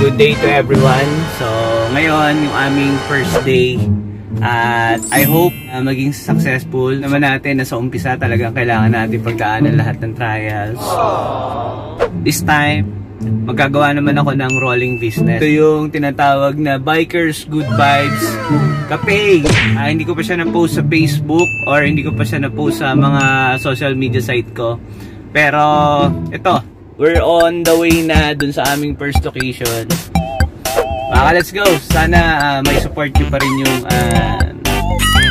good day to everyone. So, ngayon, yung aming first day. At I hope uh, maging successful naman natin na sa umpisa talagang kailangan natin pagdaanan lahat ng trials. This time, magagawa naman ako ng rolling business. Ito yung tinatawag na Bikers Good Vibes Cafe. Uh, hindi ko pa siya na-post sa Facebook or hindi ko pa siya na-post sa mga social media site ko. Pero, ito, we're on the way na dun sa aming first location. Mga let's go! Sana uh, may support nyo pa rin yung uh,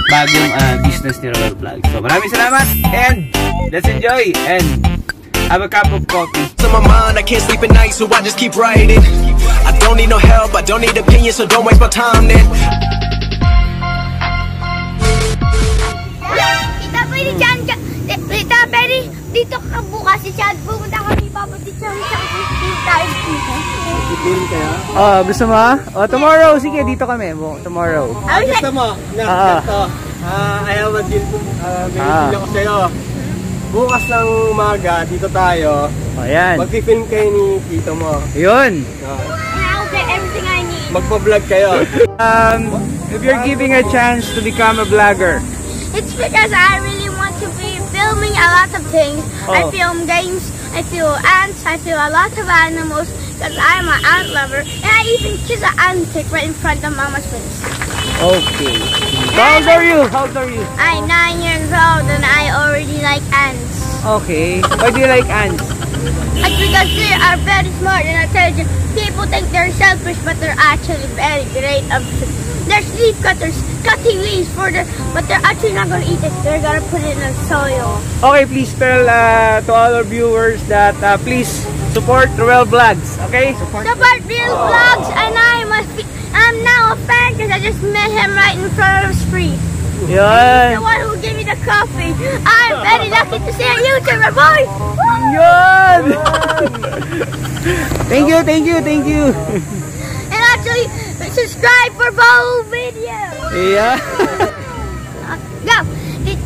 bagong uh, business ni Royal Vlog. So maraming salamat and let's enjoy and have a cup of coffee. To my mind, I can't sleep at night, so I just keep writing. I don't need no help, I don't need opinions, so don't waste my time then. Tita, pwede dyan dito ka bukas si Chad. Pumunta kami papunta sa isang tayo dito. Oh, gusto mo? Oh, tomorrow. Sige, dito kami. Bo- Tomorrow. Ah, gusto mo? Na, Ah. ito. Ah, I have a deal. Uh, may Ah. ako sa'yo. Bukas ng umaga, dito tayo. Oh, yan. Mag-film kayo ni tito mo. Yun. Ah, And I'll get everything I need. Magpa-vlog kayo. Um, if you're giving a chance to become a vlogger, It's because I really filming a lot of things. I Oh. film games, I feel ants, I feel a lot of animals because I'm an ant lover. And I even kiss an antic right in front of Mama's face. okay. How old are you? How old are you? I'm nine years old and I already like ants. Okay. Why do you like ants? It's because they are very smart and intelligent. People think they're selfish, but they're actually very great. Of they're leaf cutters, cutting leaves for the, but they're actually not gonna eat it. They're gonna put it in the soil. Okay, please tell uh, to all our viewers that uh, please support Ruel Vlogs. Okay? Support real vlogs, and I'm a, f- I'm now a fan because I just met him right in front of the street. The one who gave me the coffee. I'm very lucky to see a YouTuber boy. Woo! Yun! thank you, thank you, thank you. And actually, subscribe for Bo videos. Yeah. Uh, go. It,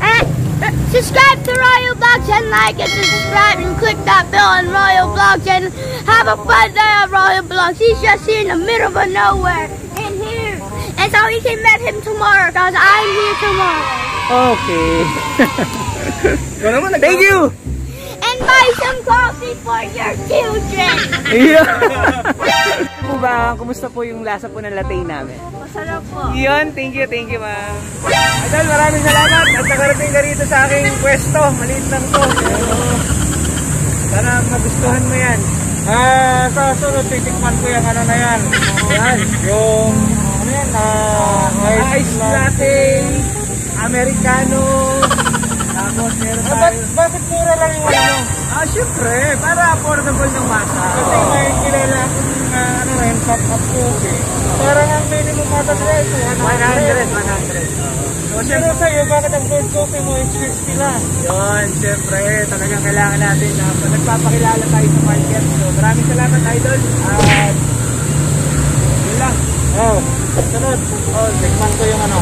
and, uh, subscribe to Royal Vlogs and like and subscribe and click that bell on Royal Vlogs and have a fun day on Royal Vlogs. He's just here in the middle of nowhere in here. And so you can meet him tomorrow because I'm here tomorrow. Okay. Ikaw naman, nag- Thank you. Buy some coffee for your children. Yeah. po ba, kumusta po yung lasa po ng latte namin? Masarap po. Yun, thank you, thank you ma'am. Idol, maraming salamat at nakarating ka rito sa aking pwesto. Maliit lang to. Pero, sana magustuhan mo yan. Ah, sa sunod, titikman ko yung ano na yan. Yan. Yung, ano yan, ah, Ice latte, americano, tapos meron Ah, ba't, tayo. bakit mura lang yung ano? Ah, syempre, para affordable ng masa. Kasi may kilala akong uh, ano rin, cup of coffee. Parang ang minimum ata nila ito, 100, 100. 100. Pero sa'yo, bakit ang gold coffee mo is 50 lang? Yun, syempre, talagang kailangan natin na nagpapakilala tayo sa market. So, maraming salamat, Idol. At, yun lang. Oh, sunod. Oh, tikman ko yung ano.